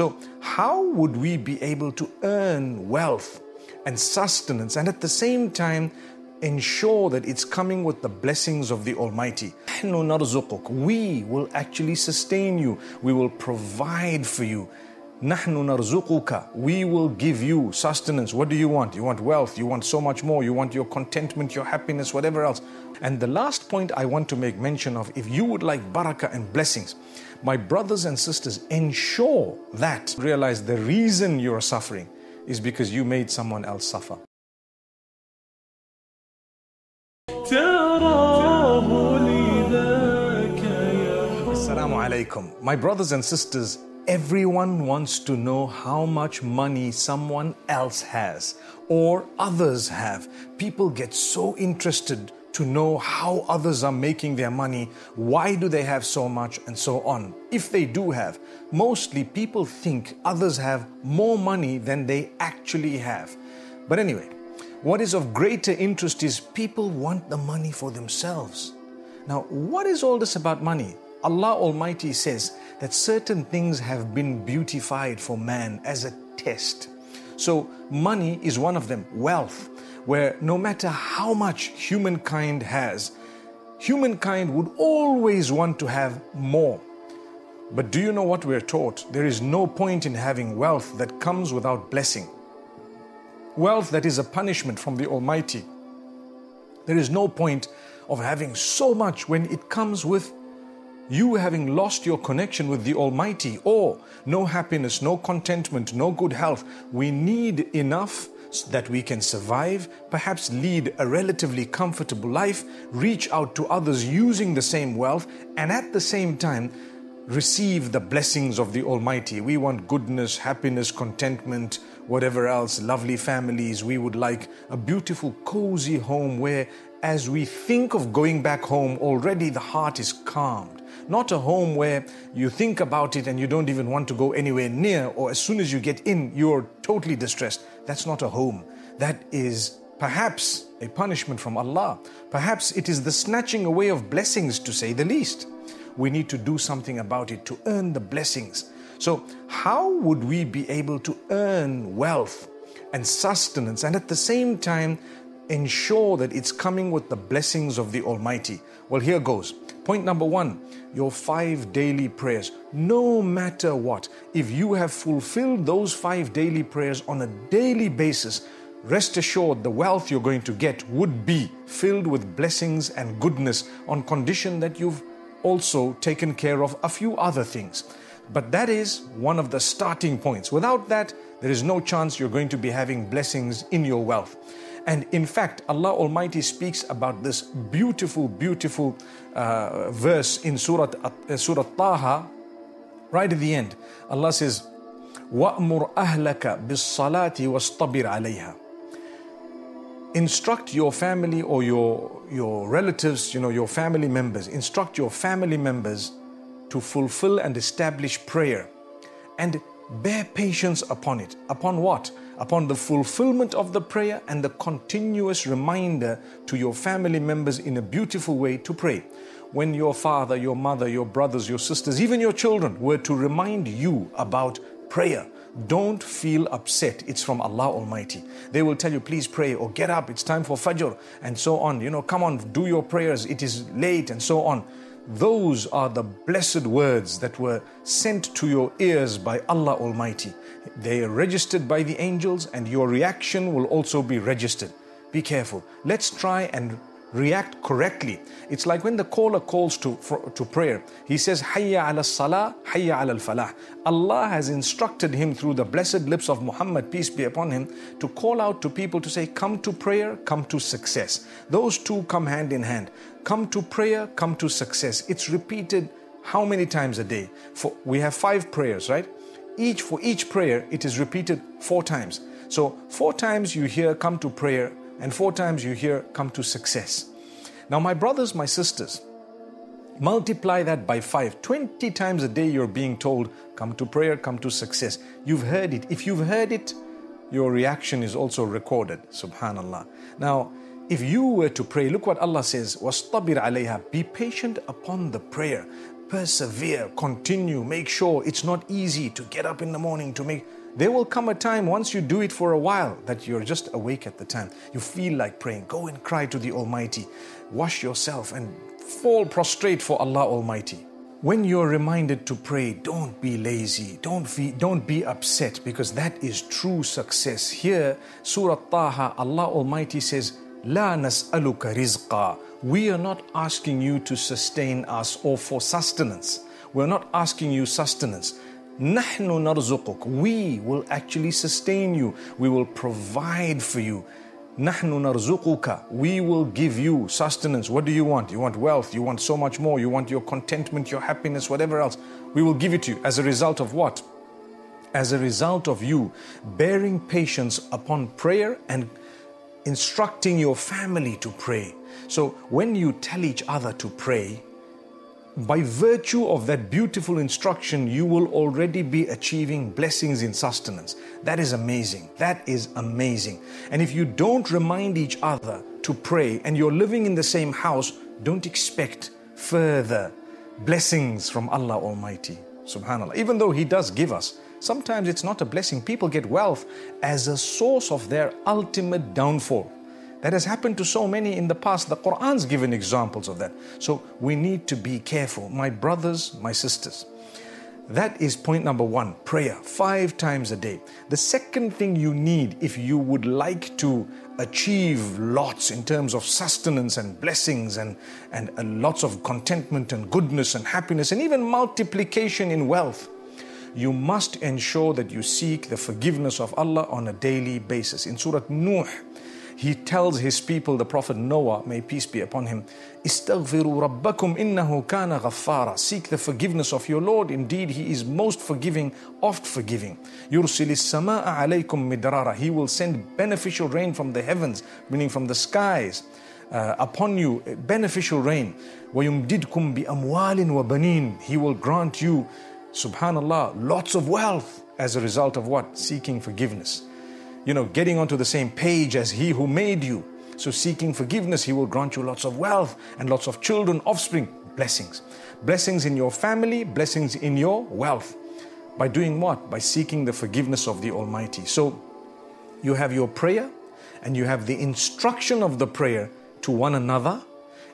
So, how would we be able to earn wealth and sustenance and at the same time ensure that it's coming with the blessings of the Almighty? We will actually sustain you, we will provide for you. Nahnu narzuquka. We will give you sustenance. What do you want? You want wealth, you want so much more, you want your contentment, your happiness, whatever else. And the last point I want to make mention of if you would like barakah and blessings, my brothers and sisters, ensure that realize the reason you're suffering is because you made someone else suffer. Assalamu alaikum. My brothers and sisters, Everyone wants to know how much money someone else has or others have. People get so interested to know how others are making their money, why do they have so much, and so on. If they do have, mostly people think others have more money than they actually have. But anyway, what is of greater interest is people want the money for themselves. Now, what is all this about money? Allah Almighty says that certain things have been beautified for man as a test. So, money is one of them, wealth, where no matter how much humankind has, humankind would always want to have more. But do you know what we're taught? There is no point in having wealth that comes without blessing. Wealth that is a punishment from the Almighty. There is no point of having so much when it comes with you having lost your connection with the Almighty, or no happiness, no contentment, no good health. We need enough so that we can survive, perhaps lead a relatively comfortable life, reach out to others using the same wealth, and at the same time, receive the blessings of the Almighty. We want goodness, happiness, contentment, whatever else, lovely families. We would like a beautiful, cozy home where, as we think of going back home, already the heart is calmed not a home where you think about it and you don't even want to go anywhere near, or as soon as you get in, you're totally distressed. That's not a home. That is perhaps a punishment from Allah. Perhaps it is the snatching away of blessings, to say the least. We need to do something about it to earn the blessings. So, how would we be able to earn wealth and sustenance and at the same time ensure that it's coming with the blessings of the Almighty? Well, here goes. Point number one your five daily prayers. No matter what, if you have fulfilled those five daily prayers on a daily basis, rest assured the wealth you're going to get would be filled with blessings and goodness on condition that you've also taken care of a few other things. But that is one of the starting points. Without that, there is no chance you're going to be having blessings in your wealth. And in fact, Allah Almighty speaks about this beautiful, beautiful uh, verse in Surah, uh, Surah Taha, right at the end. Allah says, وَأْمُرْ أَهْلَكَ بِالصَّلَاةِ وَاسْطَبِرْ عَلَيْهَا Instruct your family or your, your relatives, you know, your family members, instruct your family members to fulfill and establish prayer and bear patience upon it. Upon what? Upon the fulfillment of the prayer and the continuous reminder to your family members in a beautiful way to pray. When your father, your mother, your brothers, your sisters, even your children were to remind you about prayer, don't feel upset. It's from Allah Almighty. They will tell you, please pray or get up, it's time for Fajr, and so on. You know, come on, do your prayers, it is late, and so on. Those are the blessed words that were sent to your ears by Allah Almighty. They are registered by the angels, and your reaction will also be registered. Be careful. Let's try and react correctly. It's like when the caller calls to, for, to prayer, he says, Hayya ala salah, Hayya ala falah. Allah has instructed him through the blessed lips of Muhammad, peace be upon him, to call out to people to say, Come to prayer, come to success. Those two come hand in hand. Come to prayer, come to success. It's repeated how many times a day? For we have five prayers, right? Each for each prayer, it is repeated four times. So four times you hear come to prayer, and four times you hear come to success. Now, my brothers, my sisters, multiply that by five. 20 times a day you're being told, come to prayer, come to success. You've heard it. If you've heard it, your reaction is also recorded. Subhanallah. Now, if you were to pray, look what Allah says, وَاسْطَبِرْ عَلَيْهَا Be patient upon the prayer. persevere, continue, make sure it's not easy to get up in the morning to make. there will come a time once you do it for a while that you're just awake at the time. You feel like praying. Go and cry to the Almighty. Wash yourself and fall prostrate for Allah Almighty. When you're reminded to pray, don't be lazy, don't be, don't be upset because that is true success. Here, Surah Taha, Allah Almighty says, La nas'aluka rizqa. We are not asking you to sustain us or for sustenance. We're not asking you sustenance. Nahnu narzuquk. We will actually sustain you. We will provide for you. Nahnu narzuquka. We will give you sustenance. What do you want? You want wealth. You want so much more. You want your contentment, your happiness, whatever else. We will give it to you. As a result of what? As a result of you bearing patience upon prayer and instructing your family to pray. So when you tell each other to pray, by virtue of that beautiful instruction, you will already be achieving blessings in sustenance. That is amazing. That is amazing. And if you don't remind each other to pray and you're living in the same house, don't expect further blessings from Allah Almighty. Subhanallah. Even though He does give us, sometimes it's not a blessing. People get wealth as a source of their ultimate downfall. That has happened to so many in the past. The Quran's given examples of that. So we need to be careful. My brothers, my sisters. That is point number one prayer, five times a day. The second thing you need if you would like to achieve lots in terms of sustenance and blessings and, and, and lots of contentment and goodness and happiness and even multiplication in wealth, you must ensure that you seek the forgiveness of Allah on a daily basis. In Surah Nuh, he tells his people, the Prophet Noah, may peace be upon him, Istaghfiru rabbakum innahu kana ghaffara. Seek the forgiveness of your Lord. Indeed, He is most forgiving, oft forgiving. Yursilis sama'a alaykum midrara. He will send beneficial rain from the heavens, meaning from the skies. Uh, upon you beneficial rain. وَيُمْدِدْكُمْ بِأَمْوَالٍ وَبَنِينَ He will grant you, subhanallah, lots of wealth as a result of what? Seeking forgiveness you know, getting onto the same page as He who made you. So, seeking forgiveness, He will grant you lots of wealth and lots of children, offspring, blessings. Blessings in your family, blessings in your wealth. By doing what? By seeking the forgiveness of the Almighty. So, you have your prayer and you have the instruction of the prayer to one another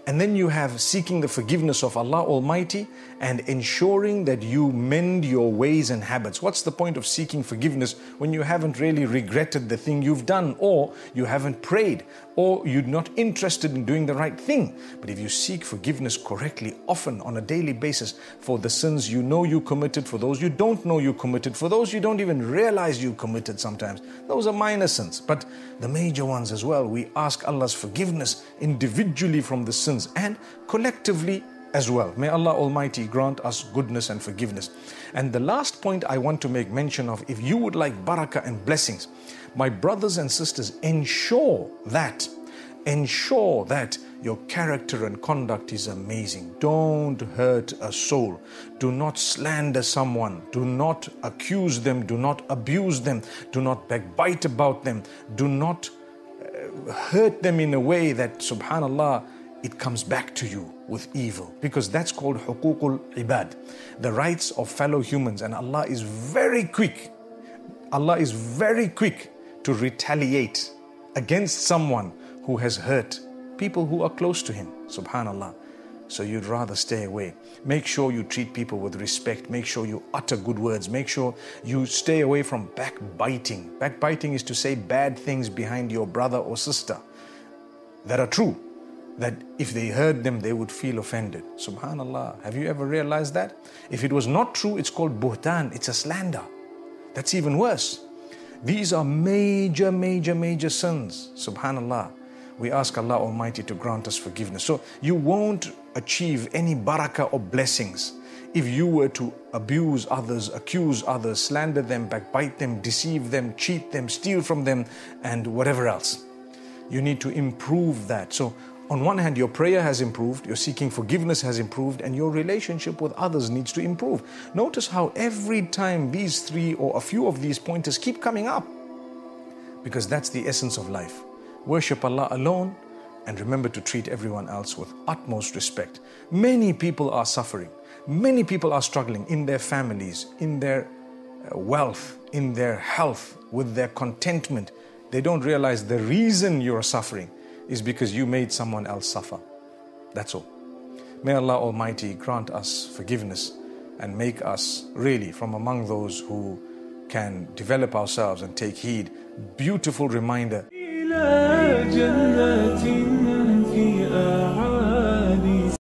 and then you have seeking the forgiveness of Allah Almighty and ensuring that you mend your ways and habits. What's the point of seeking forgiveness when you haven't really regretted the thing you've done, or you haven't prayed, or you're not interested in doing the right thing? But if you seek forgiveness correctly, often on a daily basis, for the sins you know you committed, for those you don't know you committed, for those you don't even realize you committed sometimes, those are minor sins. But the major ones as well, we ask Allah's forgiveness individually from the sins and collectively as well. May Allah Almighty grant us goodness and forgiveness. And the last point I want to make mention of if you would like barakah and blessings, my brothers and sisters, ensure that, ensure that your character and conduct is amazing. Don't hurt a soul. Do not slander someone. Do not accuse them. Do not abuse them. Do not backbite about them. Do not uh, hurt them in a way that, subhanAllah, it comes back to you with evil because that's called hukukul ibad, the rights of fellow humans. And Allah is very quick, Allah is very quick to retaliate against someone who has hurt people who are close to Him. Subhanallah. So you'd rather stay away. Make sure you treat people with respect. Make sure you utter good words. Make sure you stay away from backbiting. Backbiting is to say bad things behind your brother or sister that are true that if they heard them, they would feel offended. Subhanallah. Have you ever realized that? If it was not true, it's called buhtan, it's a slander. That's even worse. These are major, major, major sins. Subhanallah. We ask Allah Almighty to grant us forgiveness. So you won't achieve any barakah or blessings if you were to abuse others, accuse others, slander them, backbite them, deceive them, cheat them, steal from them, and whatever else. You need to improve that. So on one hand, your prayer has improved, your seeking forgiveness has improved, and your relationship with others needs to improve. Notice how every time these three or a few of these pointers keep coming up, because that's the essence of life. Worship Allah alone and remember to treat everyone else with utmost respect. Many people are suffering. Many people are struggling in their families, in their uh, wealth, in their health, with their contentment. They don't realize the reason you're suffering is because you made someone else suffer. That's all. May Allah Almighty grant us forgiveness and make us really from among those who can develop ourselves and take heed. Beautiful reminder.